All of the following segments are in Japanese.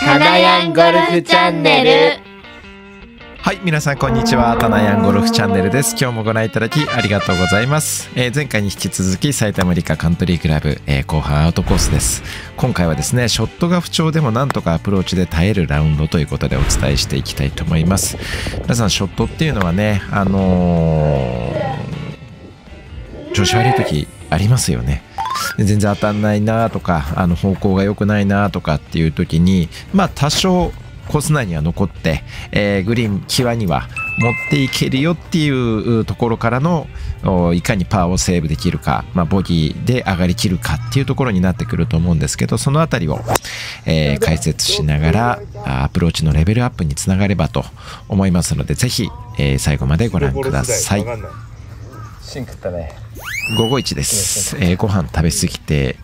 タナヤンゴルフチャンネル。はい皆さんこんにちは。タナヤンゴルフチャンネルです。今日もご覧いただきありがとうございます、えー前回に引き続き埼玉理科カントリークラブ、えー後半アウトコースです。今回はですねショットが不調でもなんとかアプローチで耐えるラウンドということでお伝えしていきたいと思います。皆さんショットっていうのはねあのー調子悪い時ありますよね。全然当たんないなとかあの方向が良くないなとかっていう時にまあ多少コース内には残って、えーグリーン際には持っていけるよっていうところからのいかにパーをセーブできるか、まあ、ボギーで上がりきるかっていうところになってくると思うんですけどそのあたりを、えー解説しながらアプローチのレベルアップにつながればと思いますのでぜひ、えー最後までご覧ください。シン食ったね。午後1です、えーご飯食べ過ぎて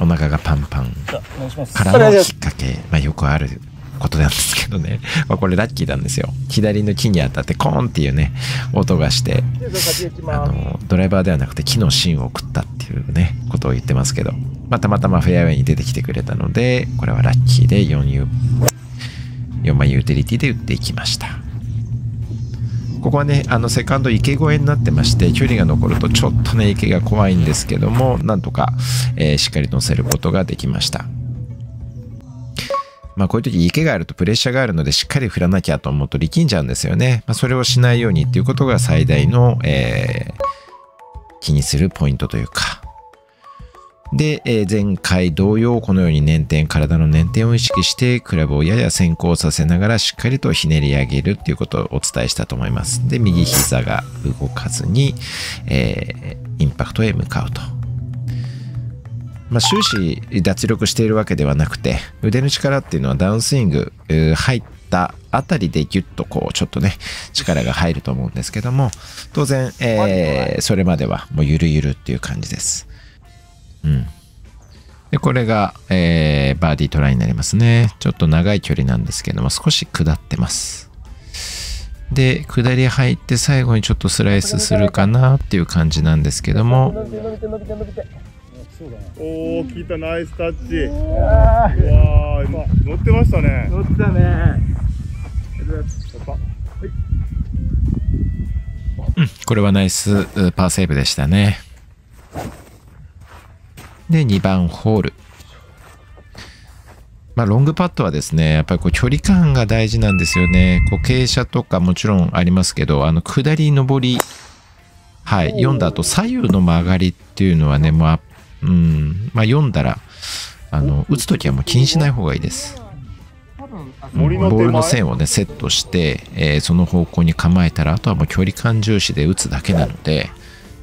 お腹がパンパン。からのきっかけ、まあ、よくあることなんですけどね、まあ、これラッキーなんですよ。左の木に当たってコーンっていうね音がしてあのドライバーではなくて木の芯を食ったっていうねことを言ってますけど、まあ、たまたまフェアウェイに出てきてくれたのでこれはラッキーで 4U 4枚ユーティリティで打っていきましたここはねあのセカンド池越えになってまして距離が残るとちょっとね池が怖いんですけどもなんとか、えーしっかり乗せることができました。まあこういう時池があるとプレッシャーがあるのでしっかり振らなきゃと思うと力んじゃうんですよね、まあ、それをしないようにっていうことが最大の、えー気にするポイントというか。で、えー前回同様このように捻転体の捻転を意識してクラブをやや先行させながらしっかりとひねり上げるっていうことをお伝えしたと思います。で右膝が動かずに、えーインパクトへ向かうと。まあ、終始脱力しているわけではなくて腕の力っていうのはダウンスイングえー入ったあたりでギュッとこうちょっとね力が入ると思うんですけども当然、えーそれまではもうゆるゆるっていう感じです。うんでこれが、えーバーディートライになりますねちょっと長い距離なんですけども少し下ってますで下り入って最後にちょっとスライスするかなっていう感じなんですけども伸びて伸びて伸びて伸びて。おお、聞いたナイスタッチ。うわー、今乗ってましたね。乗ってたね。これはナイスうパーセーブでしたね。で、2番ホール。まあ、ロングパットはですね、やっぱりこう距離感が大事なんですよね。こう傾斜とかもちろんありますけど、あの下り上り、はい、読んだ後左右の曲がりっていうのはね、まあ、うん、まあ読んだら、あの、打つときはもう気にしない方がいいです。ボールの線をねセットして、えーその方向に構えたらあとはもう距離感重視で打つだけなので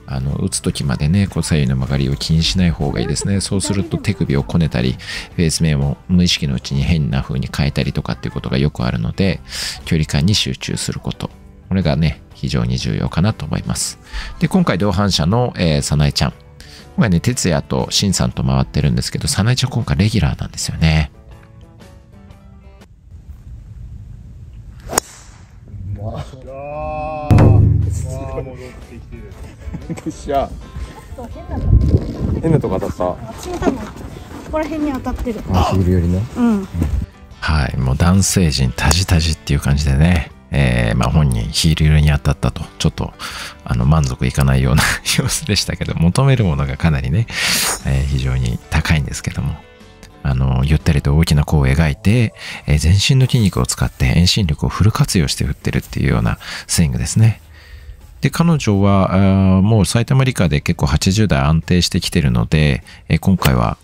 あの打つ時までねこう左右の曲がりを気にしない方がいいですね。そうすると手首をこねたりフェース面を無意識のうちに変な風に変えたりとかっていうことがよくあるので距離感に集中すること。これがね非常に重要かなと思います。で今回同伴者の、えー、早苗ちゃん。今回ね哲也と慎さんと回ってるんですけど早苗ちゃん今回レギュラーなんですよね よっしゃ。変なとこ当たった。私も多分ここら辺に当たってるあ、ヒールよりね。うんはい、もう男性陣タジタジっていう感じでね、えーまあ、本人ヒール色に当たったとちょっとあの満足いかないような様子でしたけど求めるものがかなりね、えー非常に高いんですけどもあのゆったりと大きな弧を描いて、えー全身の筋肉を使って遠心力をフル活用して振ってるっていうようなスイングですね。で彼女はあもう埼玉理科で結構80代安定してきてるので、え今回は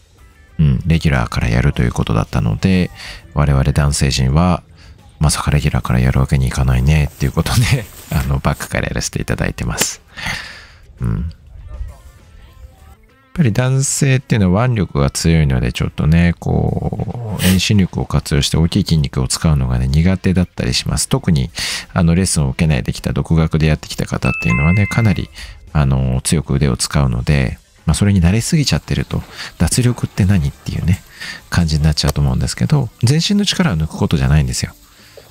うん、レギュラーからやるということだったので、我々男性陣は、まさかレギュラーからやるわけにいかないねっていうことで、あの、バックからやらせていただいてます。うん。っぱり男性っていうのは腕力が強いのでちょっとねこう遠心力を活用して大きい筋肉を使うのがね苦手だったりします。特にあのレッスンを受けないできた独学でやってきた方っていうのはねかなりあの強く腕を使うので、まあ、それに慣れすぎちゃってると脱力って何っていうね感じになっちゃうと思うんですけど全身の力を抜くことじゃないんですよ。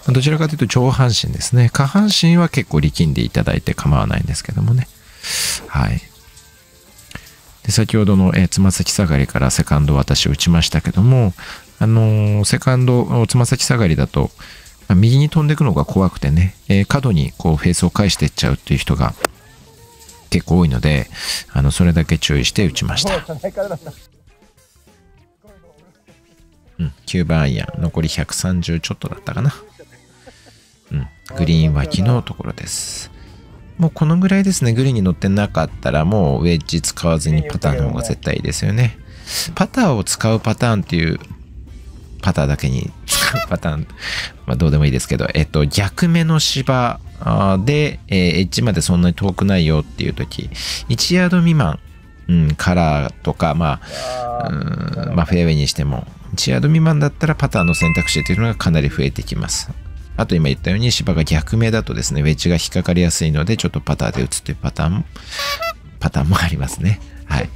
どちらかというと上半身ですね。下半身は結構力んでいただいて構わないんですけどもね。はい。で先ほどの、えーつま先下がりからセカンドを私打ちましたけどもあのーセカンド、つま先下がりだと、まあ右に飛んでいくのが怖くてね、えー角にこうフェースを返していっちゃうっていう人が結構多いので、あの、それだけ注意して打ちました。うん、9番アイアン、残り130ちょっとだったかな。うん、グリーン脇のところです。もうこのぐらいですね、グリーンに乗ってなかったら、もうウェッジ使わずにパターンの方が絶対いいですよね。パターを使うパターンっていう、パターだけに使うパターン、まあどうでもいいですけど、えっと、逆目の芝で、えーエッジまでそんなに遠くないよっていう時、1ヤード未満、うん、カラーとか、まあ、うんまあ、フェアウェイにしても、1ヤード未満だったらパターの選択肢というのがかなり増えてきます。あと今言ったように芝が逆目だとですね、ウェッジが引っかかりやすいので、ちょっとパターで打つというパターン、パターンもありますね。はい。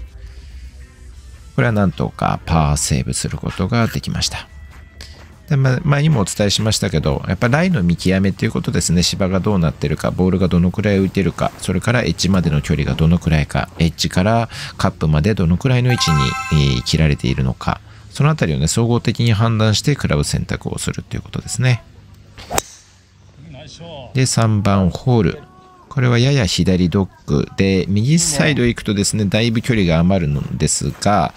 これはなんとかパーセーブすることができました。でま前にもお伝えしましたけど、やっぱライの見極めということですね。芝がどうなってるか、ボールがどのくらい浮いてるか、それからエッジまでの距離がどのくらいか、エッジからカップまでどのくらいの位置に、切られているのか、そのあたりをね、総合的に判断してクラブ選択をするということですね。で、3番ホール。これはやや左ドッグで、右サイド行くとですね、だいぶ距離が余るのですが、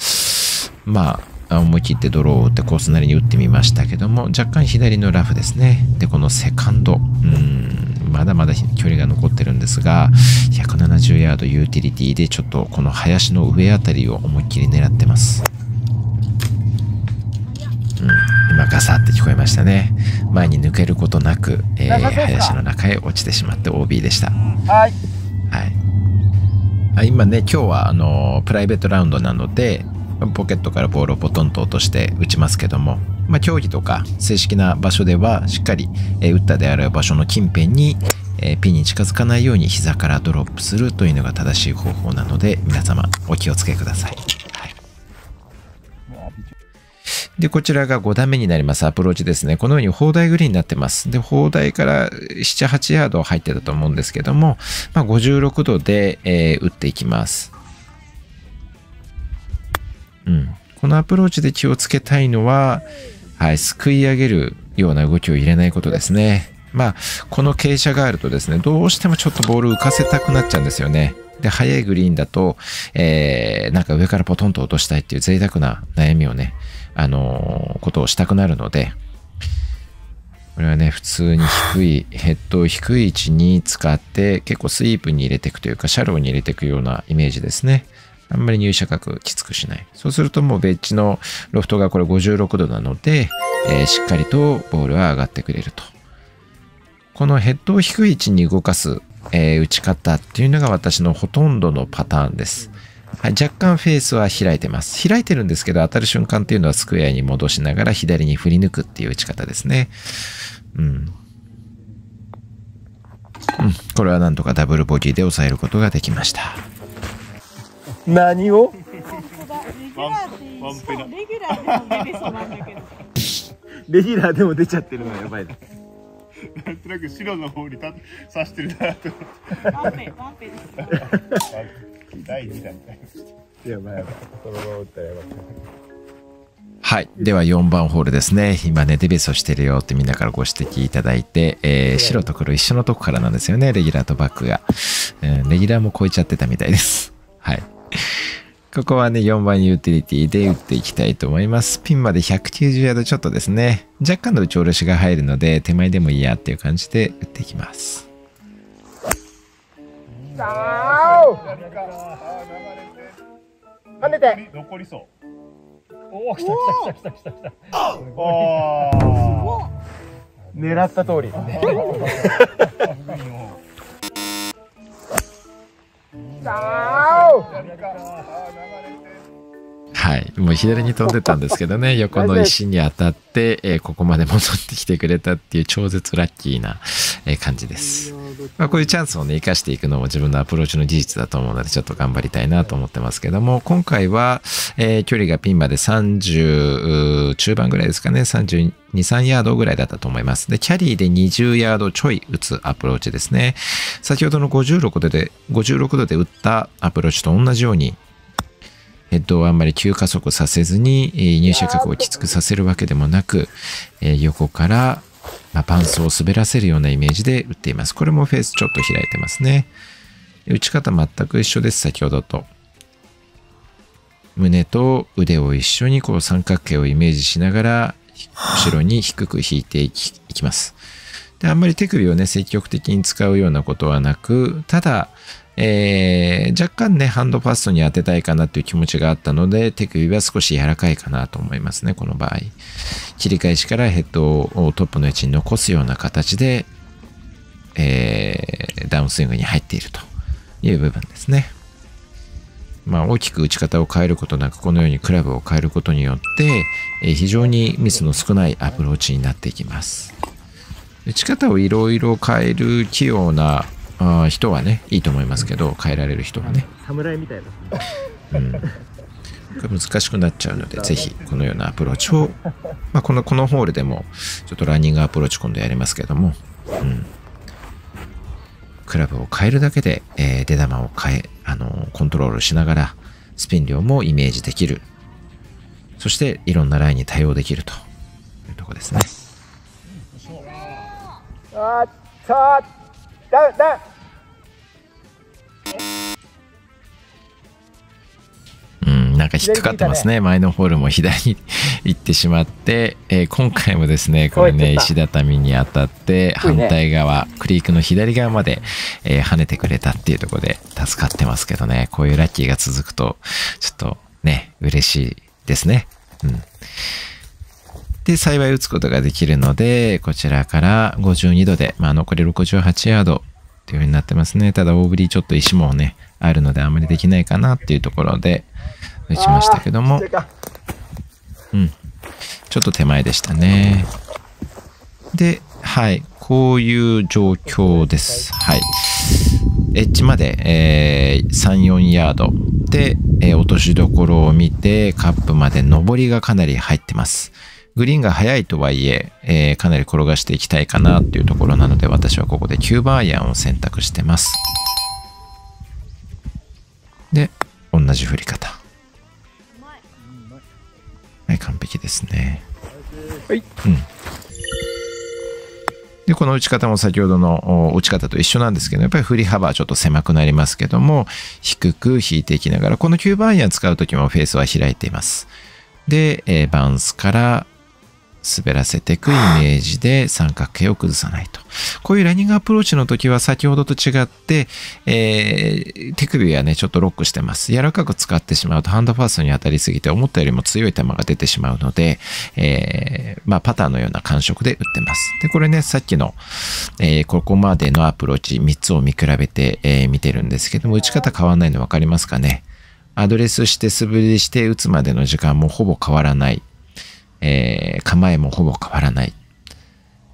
まあ、思い切ってドローを打ってコースなりに打ってみましたけども、若干左のラフですね。で、このセカンド、うん、まだまだ距離が残ってるんですが、170ヤードユーティリティでちょっとこの林の上あたりを思いっきり狙ってます。うん、今ガサって聞こえましたね。前に抜けることなく、えー林の中へ落ちてしまって OB でした。はい。はい。あ今ね、今日はあのプライベートラウンドなので、ポケットからボールをポトンと落として打ちますけども、まあ、競技とか正式な場所ではしっかり、えー打ったである場所の近辺に、えーピンに近づかないように膝からドロップするというのが正しい方法なので皆様お気をつけください。で、こちらが5段目になりますアプローチですね。このように砲台グリーンになってます。で、砲台から7、8ヤード入ってたと思うんですけども、まあ、56度で、えー打っていきます。うん。このアプローチで気をつけたいのは、はい、すくい上げるような動きを入れないことですね。まあ、この傾斜があるとですね、どうしてもちょっとボール浮かせたくなっちゃうんですよね。で、速いグリーンだと、えー、なんか上からポトンと落としたいっていう贅沢な悩みをね、あのーことをしたくなるので、これはね、普通に低い、ヘッドを低い位置に使って、結構スイープに入れていくというか、シャローに入れていくようなイメージですね。あんまり入射角きつくしない。そうするともうベッジのロフトがこれ56度なので、えーしっかりとボールは上がってくれると。このヘッドを低い位置に動かす、えー打ち方っていうのが私のほとんどのパターンです。はい、若干フェースは開いてます。開いてるんですけど、当たる瞬間っていうのはスクエアに戻しながら左に振り抜くっていう打ち方ですね。うん。うん、これはなんとかダブルボギーで抑えることができました。何を？レギュラーでも出ちゃってるのはやばいな。なんとなく白の方にた刺してるなと思ってワンペワンペです第2弾やばいやばい。そのまま打ったらやばい。はい。では4番ホールですね。今ね、デベースをしてるよってみんなからご指摘いただいて、えー白と黒一緒のとこからなんですよね。レギュラーとバックが。うん、レギュラーも超えちゃってたみたいです。はい。ここはね、4番ユーティリティで打っていきたいと思います。ピンまで190ヤードちょっとですね。若干の打ち下ろしが入るので、手前でもいいやっていう感じで打っていきます。跳ねて残りそうおお、来た来た来た来た来た来た。ああ狙った通り。はい。もう左に飛んでたんですけどね、横の石に当たって、えーここまで戻ってきてくれたっていう超絶ラッキーな、えー感じです。まあ、こういうチャンスをね、生かしていくのも自分のアプローチの技術だと思うので、ちょっと頑張りたいなと思ってますけども、今回は、えー距離がピンまで30、中盤ぐらいですかね、32、3ヤードぐらいだったと思います。で、キャリーで20ヤードちょい打つアプローチですね。先ほどの56度で、56度で打ったアプローチと同じように、ヘッドをあんまり急加速させずに、入射角をきつくさせるわけでもなく、横から、まあ、パンスを滑らせるようなイメージで打っています。これもフェースちょっと開いてますね。打ち方全く一緒です、先ほどと。胸と腕を一緒にこう三角形をイメージしながら、後ろに低く引いていきいきます。で、あんまり手首をね、積極的に使うようなことはなく、ただ、えー若干ね、ハンドファストに当てたいかなっていう気持ちがあったので、手首は少し柔らかいかなと思いますね、この場合。切り返しからヘッドをトップの位置に残すような形で、えーダウンスイングに入っているという部分ですね。まあ、大きく打ち方を変えることなく、このようにクラブを変えることによって、えー非常にミスの少ないアプローチになっていきます。打ち方をいろいろ変える器用なあー人はね、いいと思いますけど、変えられる人はね。侍みたいな。うん。これ難しくなっちゃうので、ぜひこのようなアプローチを、まあ、この、このホールでも、ちょっとランニングアプローチ今度やりますけども、うん。クラブを変えるだけで、えー出玉を変え、あのコントロールしながら、スピン量もイメージできる。そして、いろんなラインに対応できるというところですね。あー、さあ、ダウン、ダウン。うん、なんか引っかかってますね。前のホールも左に 行ってしまって、えー今回もですね、これね、石畳に当たって、反対側、クリークの左側まで、えー跳ねてくれたっていうところで助かってますけどね、こういうラッキーが続くと、ちょっとね、嬉しいですね。うん。で、幸い打つことができるので、こちらから52度で、まあ残り68ヤードっていう風になってますね。ただ、大振りちょっと石もね、あるのであんまりできないかなっていうところで、打ちましたけどもうん。ちょっと手前でしたね。で、はい。こういう状況です。はい。エッジまで、えー3、4ヤードで、えー落としどころを見て、カップまで上りがかなり入ってます。グリーンが速いとはいええーかなり転がしていきたいかなっていうところなので、私はここで9番アイアンを選択してます。で、同じ振り方。はい、完璧ですね。はい。うん。で、この打ち方も先ほどのお打ち方と一緒なんですけど、やっぱり振り幅はちょっと狭くなりますけども、低く引いていきながら、この9番アイアン使うときもフェースは開いています。で、えーバウンスから滑らせていくイメージで三角形を崩さないと。こういうランニングアプローチの時は先ほどと違って、えー手首はね、ちょっとロックしてます。柔らかく使ってしまうとハンドファーストに当たりすぎて思ったよりも強い球が出てしまうので、えーまあパターンのような感触で打ってます。で、これね、さっきの、えーここまでのアプローチ3つを見比べて、え見てるんですけども、打ち方変わんないの分かりますかね？アドレスして素振りして打つまでの時間もほぼ変わらない。えー構えもほぼ変わらない。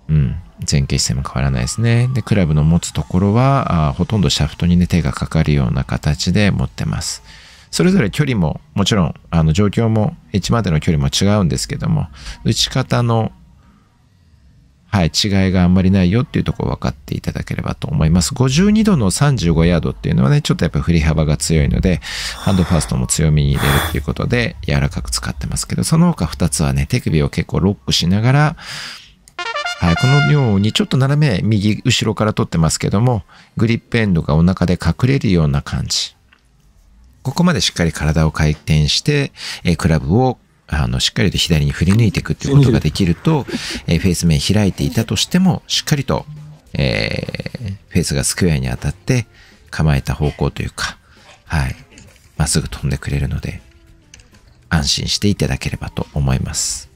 うん。前傾姿勢も変わらないですね。で、クラブの持つところは、あほとんどシャフトにね、手がかかるような形で持ってます。それぞれ距離も、もちろん、あの、状況も、エッジまでの距離も違うんですけども、打ち方の、はい、違いがあんまりないよっていうところ分かっていただければと思います。52度の35ヤードっていうのはね、ちょっとやっぱ振り幅が強いので、ハンドファーストも強めに入れるっていうことで、柔らかく使ってますけど、その他2つはね、手首を結構ロックしながら、はい、このようにちょっと斜め右後ろから取ってますけども、グリップエンドがお腹で隠れるような感じ。ここまでしっかり体を回転して、えークラブをあのしっかりと左に振り抜いていくっていうことができると、えーフェース面開いていたとしても、しっかりと、えーフェースがスクエアに当たって構えた方向というか、はい、まっすぐ飛んでくれるので、安心していただければと思います。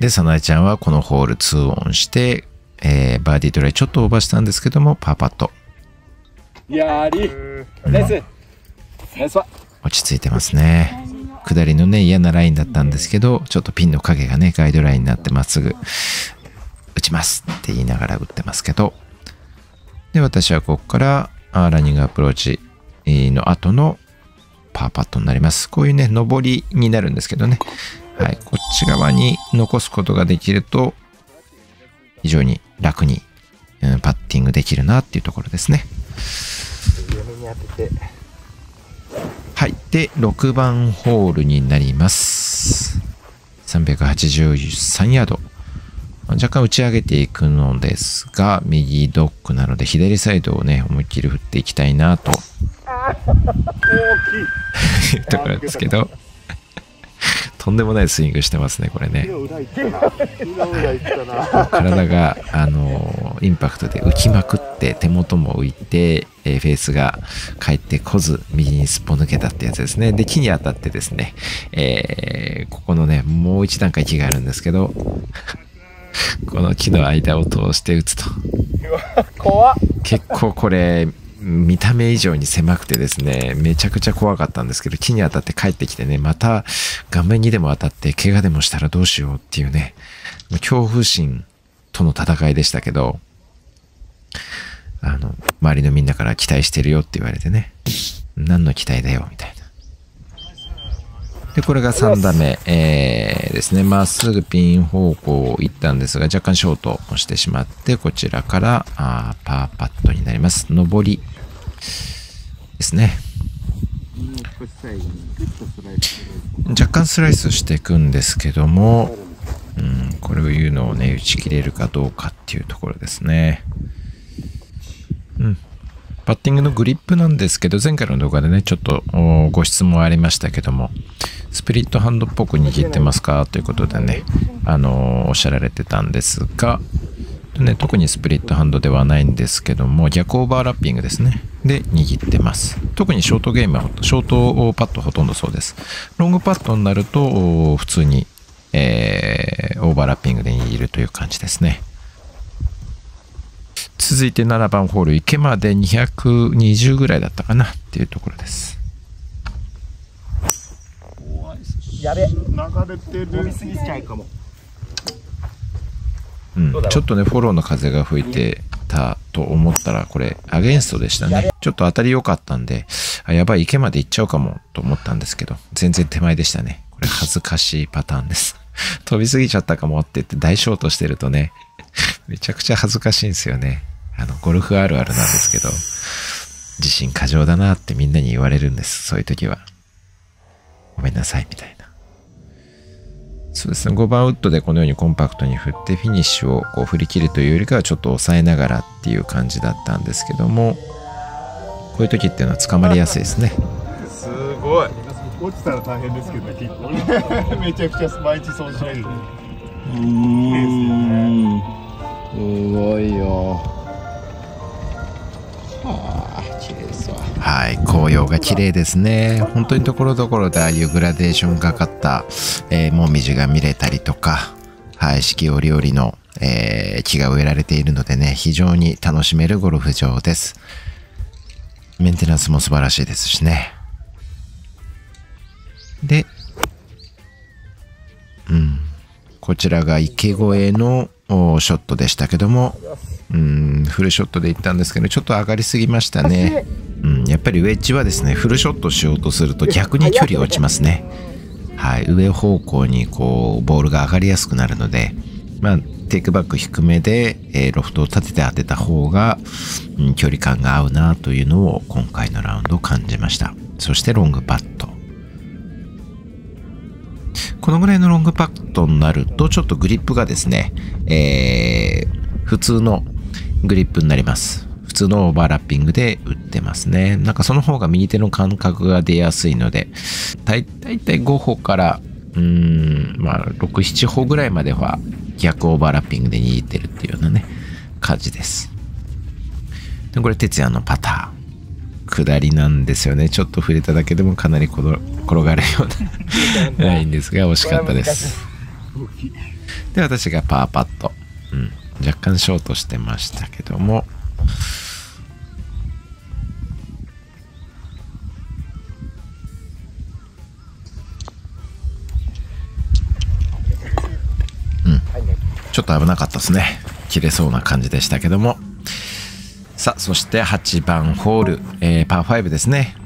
で、さなえちゃんはこのホール2オンして、えーバーディートライちょっとオーバーしたんですけども、パーパット。やり。ナイス。ナイスパー。落ち着いてますね。下りのね、嫌なラインだったんですけど、ちょっとピンの影がね、ガイドラインになってまっすぐ打ちますって言いながら打ってますけど、で、私はここからランニングアプローチえーの後のパーパットになります。こういうね、上りになるんですけどね、はい、こっち側に残すことができると、非常に楽に、うんパッティングできるなっていうところですね。上に当てて。はい。で、6番ホールになります。383ヤード。若干打ち上げていくのですが、右ドッグなので左サイドをね、思いっきり振っていきたいなというところですけど、とんでもないスイングしてますね、これね。体が、あのインパクトで浮きまくって手元も浮いて、えーフェースが返ってこず右にすっぽ抜けたってやつですね。で木に当たってですね、えーここのねもう一段階木があるんですけど この木の間を通して打つと。怖っ。結構これ見た目以上に狭くてですねめちゃくちゃ怖かったんですけど木に当たって帰ってきてねまた顔面にでも当たって怪我でもしたらどうしようっていうね恐怖心との戦いでしたけどあの周りのみんなから期待してるよって言われてね。何の期待だよみたいな。でこれが3打目、えーですね。まっすぐピン方向行ったんですが若干ショートをしてしまってこちらからあーパーパットになります。上り。ですね。若干スライスしていくんですけども、うん、これを言うのをね打ち切れるかどうかっていうところですね。うんパッティングのグリップなんですけど、前回の動画でね、ちょっとご質問ありましたけども、スプリットハンドっぽく握ってますか？ということでね、あのーおっしゃられてたんですが、ね、特にスプリットハンドではないんですけども、逆オーバーラッピングですね。で、握ってます。特にショートゲームは、ショートパッドほとんどそうです。ロングパッドになると、普通に、えーオーバーラッピングで握るという感じですね。続いて7番ホール池まで220ぐらいだったかなっていうところです。やべ。流れてる。飛びすぎちゃうかもう。ん、ちょっとねフォローの風が吹いてたと思ったらこれアゲンストでしたね。ちょっと当たり良かったんであやばい池まで行っちゃうかもと思ったんですけど全然手前でしたね。これ恥ずかしいパターンです。飛びすぎちゃったかもって言って大ショートしてるとね めちゃくちゃ恥ずかしいんですよねあのゴルフあるあるなんですけど自信過剰だなってみんなに言われるんです。そういう時は。ごめんなさいみたいな。そうですね。5番ウッドでこのようにコンパクトに振ってフィニッシュをこう振り切るというよりかはちょっと抑えながらっていう感じだったんですけどもこういう時っていうのは捕まりやすいですね。すごい。落ちたら大変ですけどね、結構ね。めちゃくちゃ毎日掃除しないと。うん。すごいよはい紅葉が綺麗ですね。本当にところどころでああいうグラデーションがかった、えー、もみじが見れたりとかはい四季折々の、えー木が植えられているのでね非常に楽しめるゴルフ場です。メンテナンスも素晴らしいですしね。でうんこちらが池越えのショットでしたけども。うんフルショットで行ったんですけどちょっと上がりすぎましたね。うん、やっぱりウェッジはですねフルショットしようとすると逆に距離落ちますね。はい上方向にこうボールが上がりやすくなるのでまあテイクバック低めで、えーロフトを立てて当てた方が、うん距離感が合うなというのを今回のラウンド感じました。そしてロングパットこのぐらいのロングパットになるとちょっとグリップがですね、えー普通のグリップになります。普通のオーバーラッピングで打ってますね。なんかその方が右手の感覚が出やすいのでだいたい5歩からうーんまあ67歩ぐらいまでは逆オーバーラッピングで握ってるっていうようなね感じです。でこれ哲也のパター下りなんですよね。ちょっと触れただけでもかなり転がるような ラインですが惜しかったです。で私がパーパット、うん、若干ショートしてましたけども。ちょっと危なかったですね。切れそうな感じでしたけどもさあそして8番ホール、えーパー5ですね。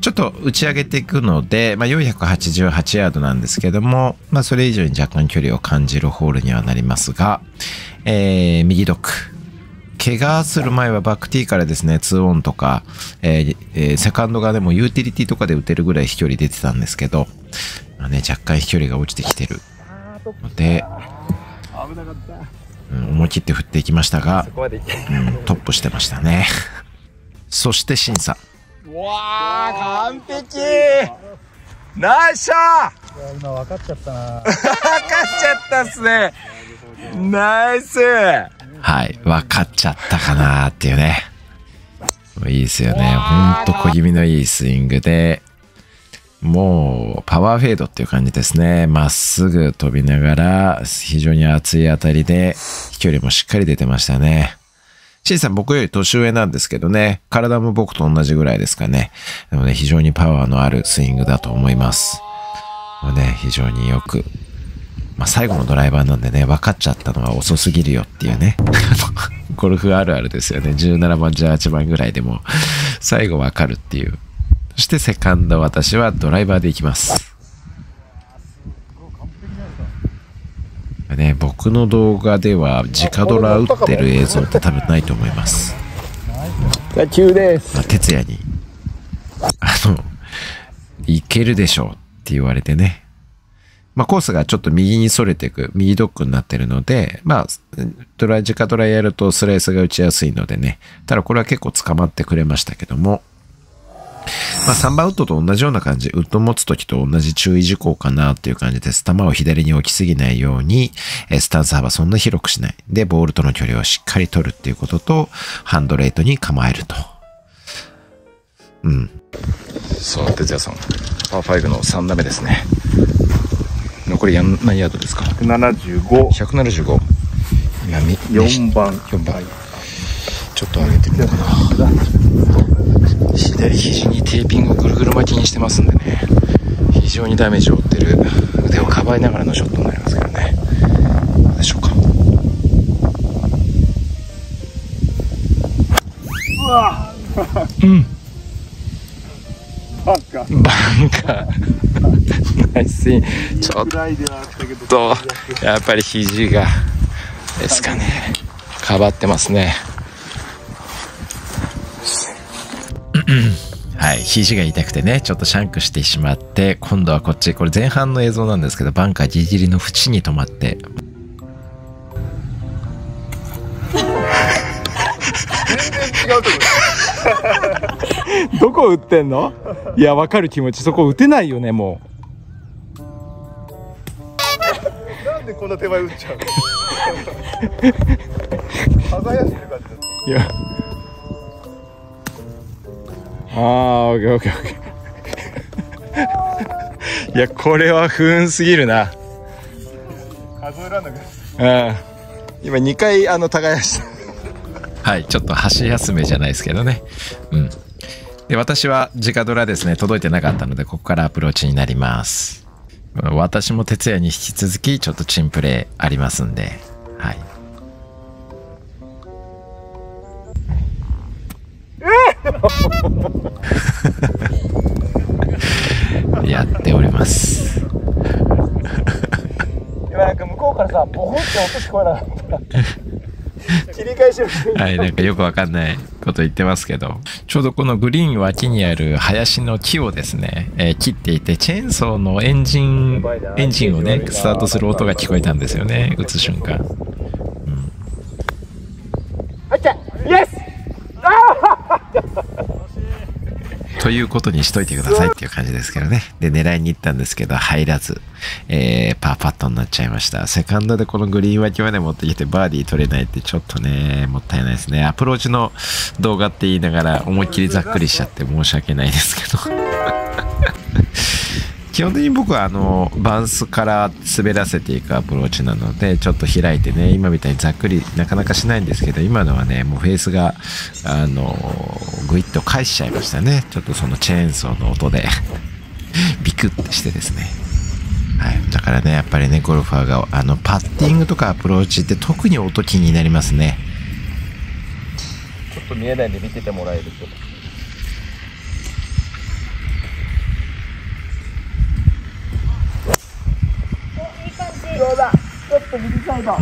ちょっと打ち上げていくので、まあ、488ヤードなんですけども、まあ、それ以上に若干距離を感じるホールにはなりますが、えー右ドッグ怪我する前はバックティーからですね、2オンとか、えーえーセカンドがでもユーティリティとかで打てるぐらい飛距離出てたんですけど、まあね、若干飛距離が落ちてきてる。ので、うん思い切って振っていきましたが、うんトップしてましたね。そして審査。わあ完璧ナイスショー今分かっちゃったな分かっちゃったっすねナイスはい、分かっちゃったかなーっていうね。いいですよね。ほんと小気味のいいスイングで、もうパワーフェードっていう感じですね。まっすぐ飛びながら、非常に熱い当たりで、飛距離もしっかり出てましたね。シンさん僕より年上なんですけどね、体も僕と同じぐらいですかね。でもね、非常にパワーのあるスイングだと思います。まあね、非常によくまあ、最後のドライバーなんでね、分かっちゃったのは遅すぎるよっていうね。ゴルフあるあるですよね。17番、18番ぐらいでも、最後分かるっていう。そしてセカンド私はドライバーで行きます。ね、僕の動画では直ドラ打ってる映像って多分ないと思います。野球ですまあ、哲也に、あの、いけるでしょうって言われてね。まあ、コースがちょっと右に逸れていく、右ドッグになってるので、まあ、ドライ、直ドライやるとスライスが打ちやすいのでね。ただこれは結構捕まってくれましたけども、まあ、3番ウッドと同じような感じ、ウッド持つ時と同じ注意事項かなっていう感じです。球を左に置きすぎないように、えースタンス幅そんな広くしない。で、ボールとの距離をしっかり取るっていうことと、ハンドレートに構えると。うん。さあ哲也さん。パー5の3打目ですね。残りやん何ヤードですか？75 175今み4番。4番ちょっと上げてみようかな。左肘にテーピングをぐるぐる巻きにしてますんでね。非常にダメージを負ってる腕をかばいながらのショットになりますけどね。どうでしょうか。バカバンカー。ナイスイン。ちょっと。やっぱり肘がですかね。かばってますねはい。肘が痛くてね、ちょっとシャンクしてしまって、今度はこっち、これ前半の映像なんですけど、バンカーギリギリの縁に止まって、どこ打ってんの？いやわかる気持ち。そこ打てないよねもなんでこんな手前打っちゃうの？輝いてる感じだういやあーオッケーオッケーオッケー いやこれは不運すぎるな数えらんなく今2回あの耕したはい。ちょっと箸休めじゃないですけどね。うん。で、私は直ドラですね、届いてなかったので、ここからアプローチになります。私も徹夜に引き続き、ちょっとチンプレーありますんで、はい。やっております。今なんか向こうからさボコって音聞こえなかった。切り返しをしてはい、なんかよくわかんないこと言ってますけど、ちょうどこのグリーン脇にある林の木をですね、えー切っていて、チェーンソーのエンジン、エンジンをね、スタートする音が聞こえたんですよね、打つ瞬間。ということにしといてくださいっていう感じですけどね。で、狙いに行ったんですけど、入らず、えー、パーパットになっちゃいました。セカンドでこのグリーン脇まで持ってきてバーディー取れないってちょっとね、もったいないですね。アプローチの動画って言いながら思いっきりざっくりしちゃって申し訳ないですけど。基本的に僕はあのバンスから滑らせていくアプローチなのでちょっと開いてね今みたいにざっくりなかなかしないんですけど今のはねもうフェースがあのグイッと返しちゃいましたね。ちょっとそのチェーンソーの音で ビクッてしてですね。はい、だからねやっぱりねゴルファーがあのパッティングとかアプローチって特に音気になりますね。ちょっと見えないんで見ててもらえると。だ。ちょっと右サイド。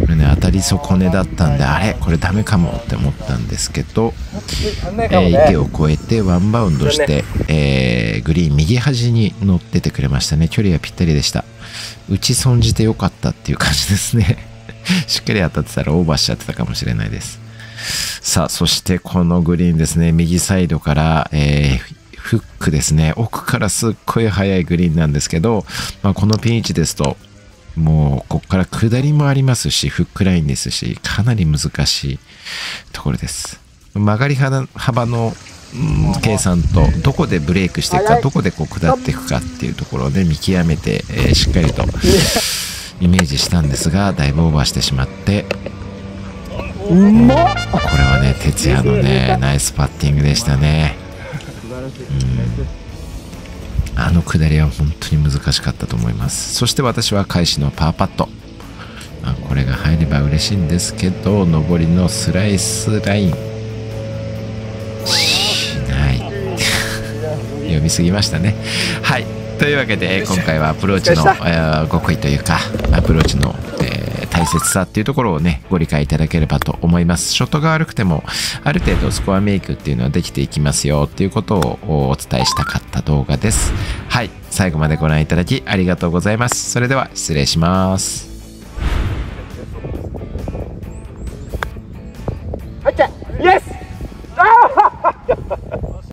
これね当たり損ねだったんであれ？これダメかもって思ったんですけど、えー池を越えてワンバウンドして、えーグリーン右端に乗っててくれましたね。距離はぴったりでした。打ち損じてよかったっていう感じですね。しっかり当たってたらオーバーしちゃってたかもしれないです。さあそしてこのグリーンですね。右サイドから、えーフックですね。奥からすっごい速いグリーンなんですけど、まあ、このピンチですともうここから下りもありますしフックラインですしかなり難しいところです。曲がり幅幅の、うん計算とどこでブレイクしていくかどこでこう下っていくかっていうところで見極めて、えーしっかりとイメージしたんですがだいぶオーバーしてしまってこれはね哲也のねナイスパッティングでしたねうんあの下りは本当に難しかったと思います。そして私は開始のパーパット。まあこれが入れば嬉しいんですけど上りのスライスライン。しない。読みすぎましたね。はい。というわけで今回はアプローチの、えー極意というかアプローチの、えー大切さっていうところをね、ご理解いただければと思います。ショットが悪くても、ある程度スコアメイクっていうのはできていきますよっていうことをお伝えしたかった動画です。はい。最後までご覧いただきありがとうございます。それでは失礼します。入っちイエス